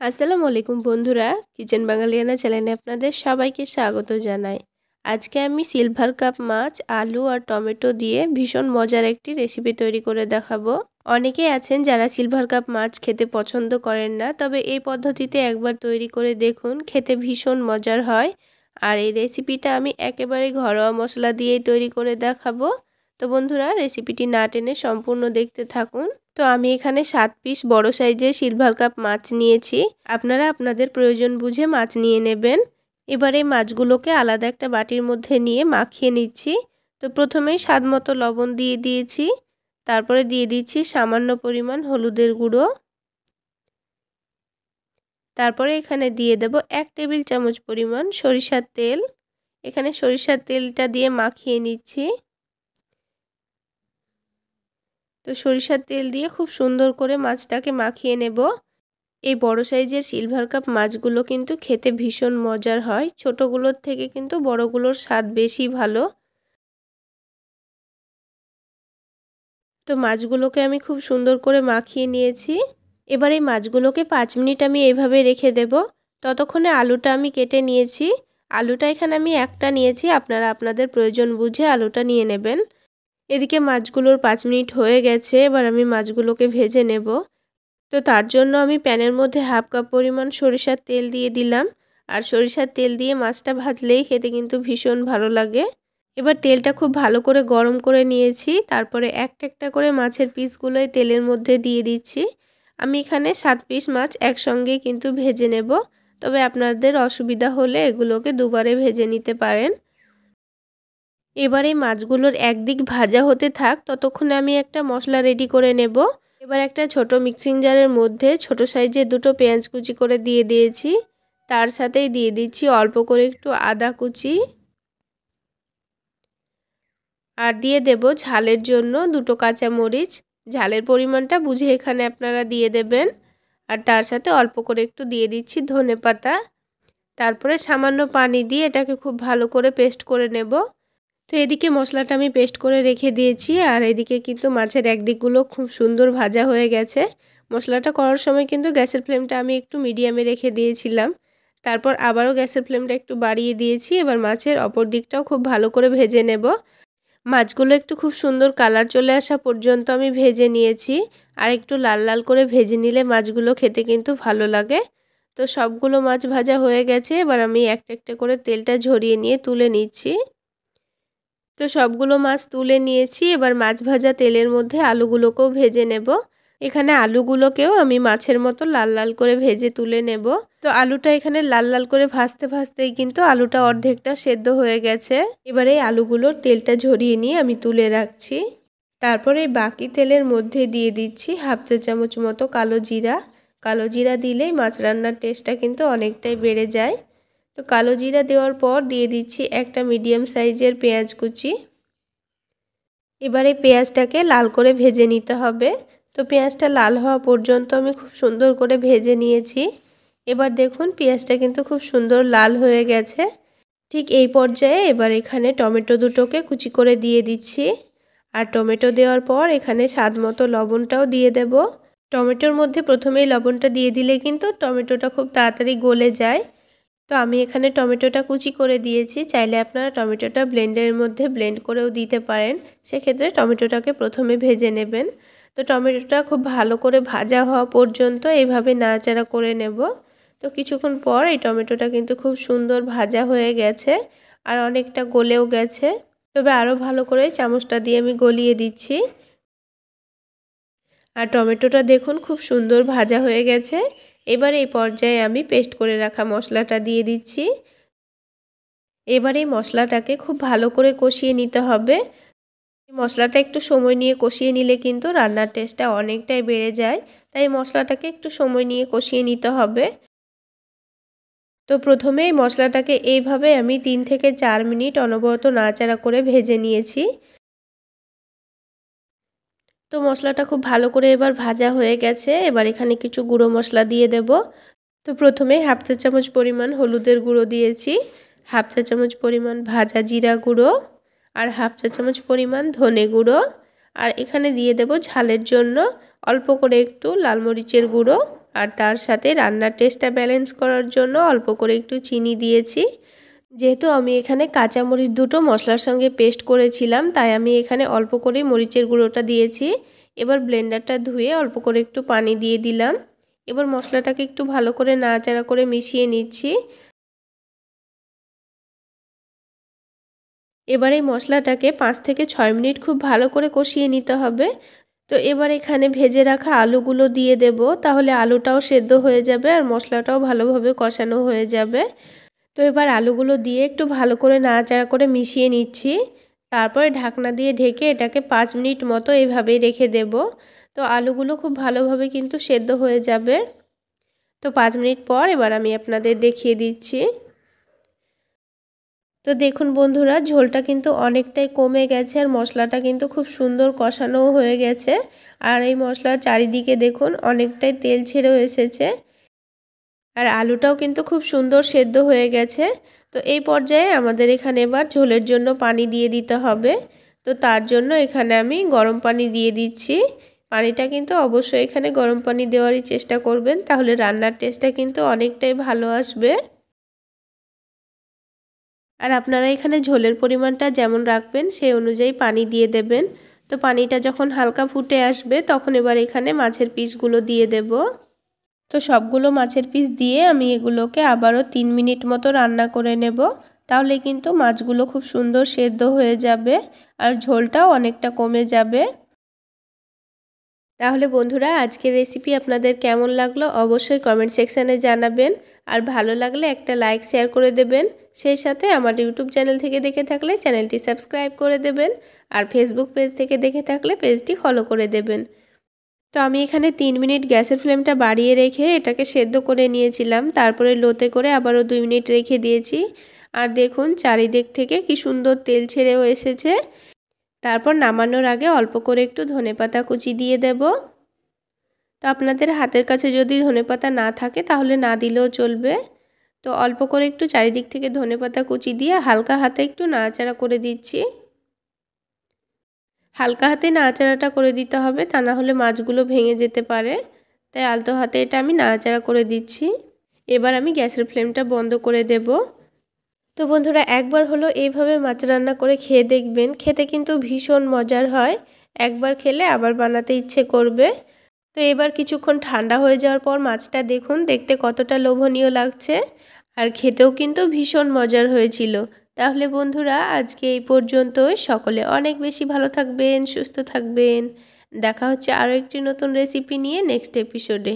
আসসালামু আলাইকুম বন্ধুরা, কিচেন বাঙালিয়ানা চ্যানেলে আপনাদের সবাইকে স্বাগত জানাই। আজকে আমি সিলভার কাপ মাছ, আলু আর টমেটো দিয়ে ভীষণ মজার একটি রেসিপি তৈরি করে দেখাবো। অনেকে আছেন যারা সিলভার কাপ মাছ খেতে পছন্দ করেন না, তবে এই পদ্ধতিতে একবার তৈরি করে দেখুন, খেতে ভীষণ মজার হয়। আর এই রেসিপিটা আমি একেবারে ঘরোয়া মশলা দিয়েই তৈরি করে দেখাবো। তো বন্ধুরা রেসিপিটি না টেনে সম্পূর্ণ দেখতে থাকুন। তো আমি এখানে সাত পিস বড় সাইজের সিলভার কাপ মাছ নিয়েছি। আপনারা আপনাদের প্রয়োজন বুঝে মাছ নিয়ে নেবেন। এবার এই মাছগুলোকে আলাদা একটা বাটির মধ্যে নিয়ে মাখিয়ে নিচ্ছি। তো প্রথমেই স্বাদ মতো লবণ দিয়ে দিয়েছি। তারপরে দিয়ে দিচ্ছি সামান্য পরিমাণ হলুদের গুঁড়ো। তারপরে এখানে দিয়ে দেব এক টেবিল চামচ পরিমাণ সরিষার তেল। এখানে সরিষার তেলটা দিয়ে মাখিয়ে নিচ্ছি। তো সরিষার তেল দিয়ে খুব সুন্দর করে মাছটাকে মাখিয়ে নেব। এই বড় সাইজের সিলভার কাপ মাছগুলো কিন্তু খেতে ভীষণ মজার হয়। ছোটোগুলোর থেকে কিন্তু বড়গুলোর স্বাদ বেশি ভালো। তো মাছগুলোকে আমি খুব সুন্দর করে মাখিয়ে নিয়েছি। এবার এই মাছগুলোকে পাঁচ মিনিট আমি এইভাবে রেখে দেব। ততক্ষণে আলুটা আমি কেটে নিয়েছি। আলুটা এখানে আমি একটা নিয়েছি। আপনারা আপনাদের প্রয়োজন বুঝে আলুটা নিয়ে নেবেন। এদিকে মাছগুলোর পাঁচ মিনিট হয়ে গেছে, এবার আমি মাছগুলোকে ভেজে নেব। তো তার জন্য আমি প্যানের মধ্যে হাফ কাপ পরিমাণ সরিষার তেল দিয়ে দিলাম। আর সরিষার তেল দিয়ে মাছটা ভাজলেই খেতে কিন্তু ভীষণ ভালো লাগে। এবার তেলটা খুব ভালো করে গরম করে নিয়েছি, তারপরে একটা একটা করে মাছের পিসগুলোই তেলের মধ্যে দিয়ে দিচ্ছি। আমি এখানে সাত পিস মাছ একসঙ্গে কিন্তু ভেজে নেব। তবে আপনাদের অসুবিধা হলে এগুলোকে দুবারে ভেজে নিতে পারেন। এবার এই মাছগুলোর একদিক ভাজা হতে থাক, ততক্ষণে আমি একটা মশলা রেডি করে নেব। এবার একটা ছোট মিক্সিং জারের মধ্যে ছোট সাইজের দুটো পেঁয়াজ কুচি করে দিয়ে দিয়েছি। তার সাথেই দিয়ে দিচ্ছি অল্প করে একটু আদা কুচি। আর দিয়ে দেব ঝালের জন্য দুটো কাঁচা মরিচ ঝালের পরিমাণটা বুঝে এখানে আপনারা দিয়ে দেবেন। আর তার সাথে অল্প করে একটু দিয়ে দিচ্ছি ধনে পাতা তারপরে সামান্য পানি দিয়ে এটাকে খুব ভালো করে পেস্ট করে নেব। তো এদিকে মশলাটা আমি পেস্ট করে রেখে দিয়েছি, আর এদিকে কিন্তু মাছের একদিকগুলো খুব সুন্দর ভাজা হয়ে গেছে। মশলাটা করার সময় কিন্তু গ্যাসের ফ্লেমটা আমি একটু মিডিয়ামে রেখে দিয়েছিলাম। তারপর আবারও গ্যাসের ফ্লেমটা একটু বাড়িয়ে দিয়েছি, এবার মাছের অপর দিকটাও খুব ভালো করে ভেজে নেব। মাছগুলো একটু খুব সুন্দর কালার চলে আসা পর্যন্ত আমি ভেজে নিয়েছি, আর একটু লাল লাল করে ভেজে নিলে মাছগুলো খেতে কিন্তু ভালো লাগে। তো সবগুলো মাছ ভাজা হয়ে গেছে, এবার আমি একটা একটা করে তেলটা ঝরিয়ে নিয়ে তুলে নিচ্ছি। তো সবগুলো মাছ তুলে নিয়েছি। এবার মাছ ভাজা তেলের মধ্যে আলুগুলোকেও ভেজে নেব। এখানে আলুগুলোকেও আমি মাছের মতো লাল লাল করে ভেজে তুলে নেব। তো আলুটা এখানে লাল লাল করে ভাজতে ভাজতেই কিন্তু আলুটা অর্ধেকটা সেদ্ধ হয়ে গেছে। এবারে এই আলুগুলোর তেলটা ঝরিয়ে নিয়ে আমি তুলে রাখছি। তারপরে বাকি তেলের মধ্যে দিয়ে দিচ্ছি হাফ চা চামচ মতো কালো জিরা। কালো জিরা দিলেই মাছ রান্নার টেস্টটা কিন্তু অনেকটাই বেড়ে যায়। তো কালো জিরা দেওয়ার পর দিয়ে দিচ্ছি একটা মিডিয়াম সাইজের পেঁয়াজ কুচি। এবারে পেঁয়াজটাকে লাল করে ভেজে নিতে হবে। তো পেঁয়াজটা লাল হওয়া পর্যন্ত আমি খুব সুন্দর করে ভেজে নিয়েছি। এবার দেখুন পেঁয়াজটা কিন্তু খুব সুন্দর লাল হয়ে গেছে। ঠিক এই পর্যায়ে এবার এখানে টমেটো দুটোকে কুচি করে দিয়ে দিচ্ছি। আর টমেটো দেওয়ার পর এখানে স্বাদ মতো লবণটাও দিয়ে দেব। টমেটোর মধ্যে প্রথমেই লবণটা দিয়ে দিলে কিন্তু টমেটোটা খুব তাড়াতাড়ি গলে যায়। তো আমি এখানে টমেটোটা কুচি করে দিয়েছি। চাইলে আপনারা টমেটোটা ব্লেন্ডের মধ্যে ব্লেন্ড করেও দিতে পারেন। সেক্ষেত্রে টমেটোটাকে প্রথমে ভেজে নেবেন। তো টমেটোটা খুব ভালো করে ভাজা হওয়া পর্যন্ত এইভাবে নাড়াচাড়া করে নেব। তো কিছুক্ষণ পর এই টমেটোটা কিন্তু খুব সুন্দর ভাজা হয়ে গেছে আর অনেকটা গলেও গেছে। তবে আরও ভালো করে চামচটা দিয়ে আমি গলিয়ে দিচ্ছি। আর টমেটোটা দেখুন খুব সুন্দর ভাজা হয়ে গেছে। এবার এই পর্যায়ে আমি পেস্ট করে রাখা মশলাটা দিয়ে দিচ্ছি। এবার এই মশলাটাকে খুব ভালো করে কষিয়ে নিতে হবে। মশলাটা একটু সময় নিয়ে কষিয়ে নিলে কিন্তু রান্নার টেস্টটা অনেকটাই বেড়ে যায়, তাই মশলাটাকে একটু সময় নিয়ে কষিয়ে নিতে হবে। তো প্রথমে এই মশলাটাকে এইভাবে আমি তিন থেকে চার মিনিট অনবরত নাড়াচাড়া করে ভেজে নিয়েছি। তো মশলাটা খুব ভালো করে এবার ভাজা হয়ে গেছে। এবার এখানে কিছু গুঁড়ো মশলা দিয়ে দেব। তো প্রথমে হাফ চা চামচ পরিমাণ হলুদের গুঁড়ো দিয়েছি। হাফ চা চামচ পরিমাণ ভাজা জিরা গুঁড়ো আর হাফ চা চামচ পরিমাণ ধনে গুঁড়ো। আর এখানে দিয়ে দেব ঝালের জন্য অল্প করে একটু লাল মরিচের গুঁড়ো। আর তার সাথে রান্নার টেস্টটা ব্যালেন্স করার জন্য অল্প করে একটু চিনি দিয়েছি। যেহেতু আমি এখানে কাঁচামরিচ দুটো মশলার সঙ্গে পেস্ট করেছিলাম, তাই আমি এখানে অল্প করে মরিচের গুঁড়োটা দিয়েছি। এবার ব্লেন্ডারটা ধুয়ে অল্প করে একটু পানি দিয়ে দিলাম। এবার মশলাটাকে একটু ভালো করে নাড়াচাড়া করে মিশিয়ে নিচ্ছি। এবার এই মশলাটাকে পাঁচ থেকে ছয় মিনিট খুব ভালো করে কষিয়ে নিতে হবে। তো এবার এখানে ভেজে রাখা আলুগুলো দিয়ে দেব, তাহলে আলুটাও সেদ্ধ হয়ে যাবে আর মশলাটাও ভালোভাবে কষানো হয়ে যাবে। তো এবার আলুগুলো দিয়ে একটু ভালো করে নাড়াচাড়া করে মিশিয়ে নিচ্ছি। তারপরে ঢাকনা দিয়ে ঢেকে এটাকে পাঁচ মিনিট মতো এভাবেই রেখে দেব। তো আলুগুলো খুব ভালোভাবে কিন্তু সেদ্ধ হয়ে যাবে। তো পাঁচ মিনিট পর এবার আমি আপনাদের দেখিয়ে দিচ্ছি। তো দেখুন বন্ধুরা, ঝোলটা কিন্তু অনেকটাই কমে গেছে আর মশলাটা কিন্তু খুব সুন্দর কষানোও হয়ে গেছে। আর এই মশলার চারিদিকে দেখুন অনেকটাই তেল ছেড়েও এসেছে। আর আলুটাও কিন্তু খুব সুন্দর সেদ্ধ হয়ে গেছে। তো এই পর্যায়ে আমাদের এখানে এবার ঝোলের জন্য পানি দিয়ে দিতে হবে। তো তার জন্য এখানে আমি গরম পানি দিয়ে দিচ্ছি। পানিটা কিন্তু অবশ্যই এখানে গরম পানি দেওয়ারই চেষ্টা করবেন, তাহলে রান্নার টেস্টটা কিন্তু অনেকটাই ভালো আসবে। আর আপনারা এখানে ঝোলের পরিমাণটা যেমন রাখবেন, সেই অনুযায়ী পানি দিয়ে দেবেন। তো পানিটা যখন হালকা ফুটে আসবে, তখন এবার এখানে মাছের পিসগুলো দিয়ে দেব। তো সবগুলো মাছের পিস দিয়ে আমি এগুলোকে আবারও তিন মিনিট মতো রান্না করে নেব। তাহলে কিন্তু মাছগুলো খুব সুন্দর সেদ্ধ হয়ে যাবে আর ঝোলটাও অনেকটা কমে যাবে। তাহলে বন্ধুরা, আজকের রেসিপি আপনাদের কেমন লাগল অবশ্যই কমেন্ট সেকশানে জানাবেন। আর ভালো লাগলে একটা লাইক শেয়ার করে দেবেন। সেই সাথে আমার ইউটিউব চ্যানেল থেকে দেখে থাকলে চ্যানেলটি সাবস্ক্রাইব করে দেবেন। আর ফেসবুক পেজ থেকে দেখে থাকলে পেজটি ফলো করে দেবেন। তো আমি এখানে তিন মিনিট গ্যাসের ফ্লেমটা বাড়িয়ে রেখে এটাকে সেদ্ধ করে নিয়েছিলাম। তারপরে লোতে করে আবারও দুই মিনিট রেখে দিয়েছি। আর দেখুন, চারিদিক থেকে কি সুন্দর তেল ছেড়েও এসেছে। তারপর নামানোর আগে অল্প করে একটু ধনেপাতা কুচি দিয়ে দেব। তো আপনাদের হাতের কাছে যদি ধনেপাতা না থাকে, তাহলে না দিলেও চলবে। তো অল্প করে একটু চারিদিক থেকে ধনেপাতা কুচি দিয়ে হালকা হাতে একটু নাড়াচাড়া করে দিচ্ছি। হালকা হাতে নাড়াচাড়াটা করে দিতে হবে, তা না হলে মাছগুলো ভেঙে যেতে পারে। তাই আলতো হাতে এটা আমি নাড়াচাড়া করে দিচ্ছি। এবার আমি গ্যাসের ফ্লেমটা বন্ধ করে দেব। তো বন্ধুরা, একবার হলো এইভাবে মাছ রান্না করে খেয়ে দেখবেন। খেতে কিন্তু ভীষণ মজার হয়। একবার খেলে আবার বানাতে ইচ্ছে করবে। তো এবার কিছুক্ষণ ঠান্ডা হয়ে যাওয়ার পর মাছটা দেখুন, দেখতে কতটা লোভনীয় লাগছে। আর খেতেও কিন্তু ভীষণ মজার হয়েছিল। তাহলে বন্ধুরা, আজকে এই পর্যন্ত সকলে অনেক বেশি ভালো থাকবেন, সুস্থ থাকবেন। দেখা হচ্ছে আরও একটি নতুন রেসিপি নিয়ে নেক্সট এপিসোডে